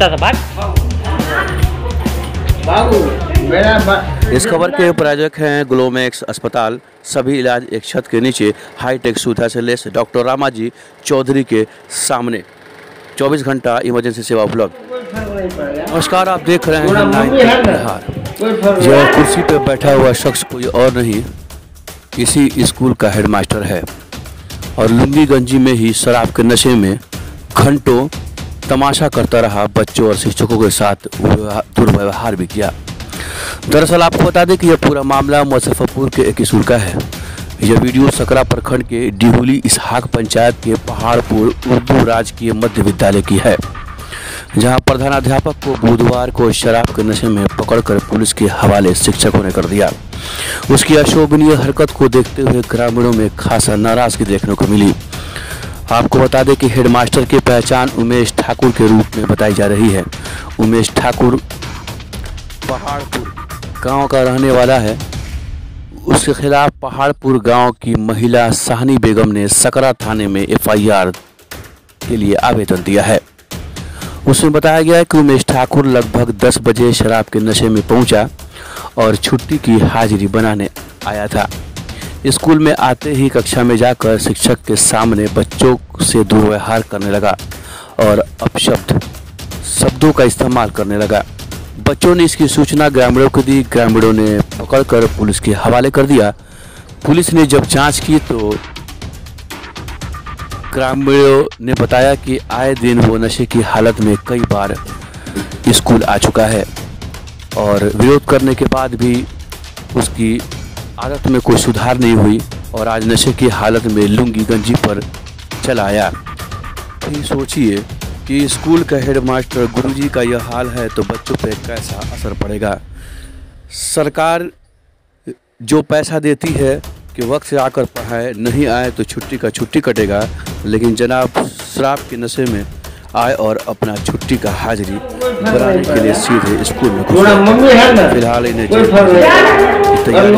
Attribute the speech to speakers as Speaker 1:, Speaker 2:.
Speaker 1: बता था बात?
Speaker 2: बाबू मेरा बा-
Speaker 3: इस खबर के प्रायोजक हैं ग्लोमेक्स अस्पताल। सभी इलाज एक छत के नीचे हाईटेक सुविधा से लेस डॉक्टर रामाजी चौधरी के सामने। 24 घंटा इमरजेंसी सेवा उपलब्ध। नमस्कार आप देख रहे हैं? बिहार यह कुर्सी पर बैठा हुआ शख्स कोई और नहीं इसी स्कूल का हेडमास्टर है। और लुंगी गंजी में ही शराब के नशे में घंटों तमाशा करता रहा, बच्चों और शिक्षकों के साथ दुर्व्यवहार भी किया। दरअसल आपको बता दें कि यह पूरा मामला मुजफ्फरपुर के एक स्कूल का है। यह वीडियो सकरा प्रखंड के डिहुली इसहाक पंचायत के पहाड़पुर उर्दू राजकीय मध्य विद्यालय की है, जहाँ प्रधानाध्यापक को बुधवार को शराब के नशे में पकड़कर पुलिस के हवाले शिक्षकों ने कर दिया। उसकी अशोभनीय हरकत को देखते हुए ग्रामीणों में खासा नाराज़गी देखने को मिली। आपको बता दें कि हेडमास्टर की पहचान उमेश ठाकुर के रूप में बताई जा रही है। उमेश ठाकुर पहाड़पुर गाँव का रहने वाला है। उसके खिलाफ पहाड़पुर गाँव की महिला साहनी बेगम ने सकरा थाने में एफआईआर के लिए आवेदन दिया है। उसमें बताया गया है कि उमेश ठाकुर लगभग 10 बजे शराब के नशे में पहुँचा और छुट्टी की हाजिरी बनाने आया था। स्कूल में आते ही कक्षा में जाकर शिक्षक के सामने बच्चों से दुर्व्यवहार करने लगा और अपशब्द शब्दों का इस्तेमाल करने लगा। बच्चों ने इसकी सूचना ग्रामीणों को दी। ग्रामीणों ने पकड़कर पुलिस के हवाले कर दिया। पुलिस ने जब जाँच की तो ग्रामीणों ने बताया कि आए दिन वो नशे की हालत में कई बार स्कूल आ चुका है और विरोध करने के बाद भी उसकी आदत में कोई सुधार नहीं हुई और आज नशे की हालत में लुंगी गंजी पर चला आया। फिर सोचिए कि स्कूल का हेडमास्टर गुरुजी का यह हाल है तो बच्चों पर कैसा असर पड़ेगा? सरकार जो पैसा देती है कि वक्त से आकर पढ़ाए नहीं आए तो छुट्टी का छुट्टी कटेगा। लेकिन जनाब शराब के नशे में आए और अपना छुट्टी का हाजिरी बनाने के लिए सीधे स्कूल में फ़िलहाल इन्हें तैयारी